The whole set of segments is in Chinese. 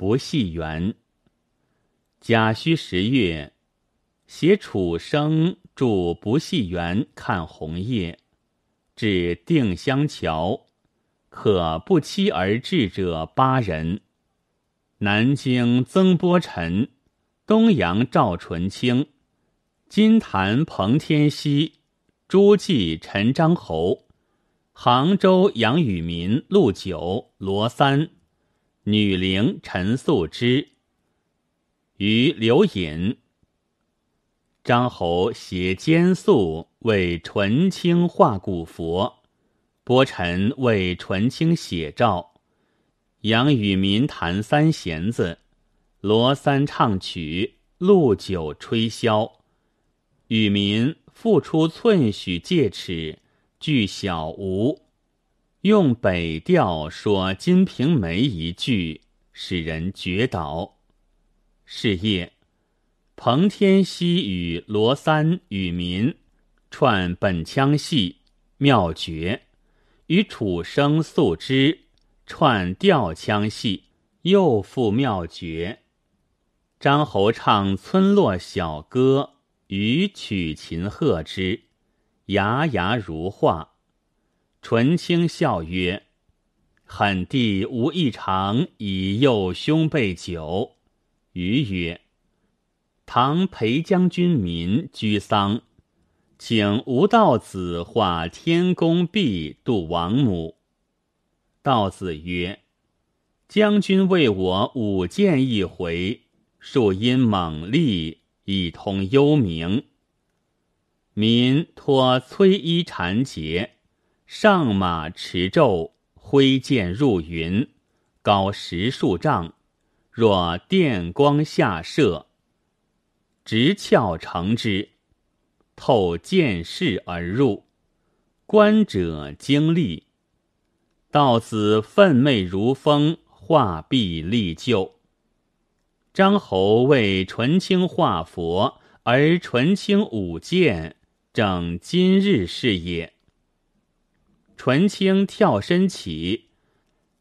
不系园。甲戌十月，携楚生住不系园看红叶，至定襄桥，可不期而至者八人。南京曾波臣，东阳赵纯清，金坛彭天锡，诸暨陈章侯。杭州杨宇民、陆九、罗三，女伶陈素之，与刘隐。张侯携兼素为纯清画古佛，波臣为纯清写照。杨与民弹三弦子，罗三唱曲，陆九吹箫。与民复出寸许戒尺。句小吴，用北调说《金瓶梅》一句，使人绝倒。是夜，彭天锡与罗三、与民串本腔戏妙绝，与楚生、素之串调腔戏又复妙绝。张侯唱村落小歌，与曲琴和之。牙牙如画，纯清笑曰：“狠弟无异常，以诱兄备酒。”余曰：“唐裴将军民居丧，请吴道子画天宫壁度王母。”道子曰：“将军为我舞剑一回，树因猛力，以通幽冥。”民托崔衣缠结，上马持胄，挥剑入云，高十数丈，若电光下射，直窍成之，透剑势而入，观者惊厉。道子愤媚如风，画壁立就。张侯为纯清画佛，而纯清舞剑。正今日是也。纯青跳身起，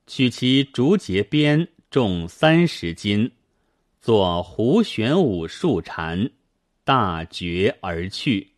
取其竹节鞭重三十斤，作胡旋舞数缠，大绝而去。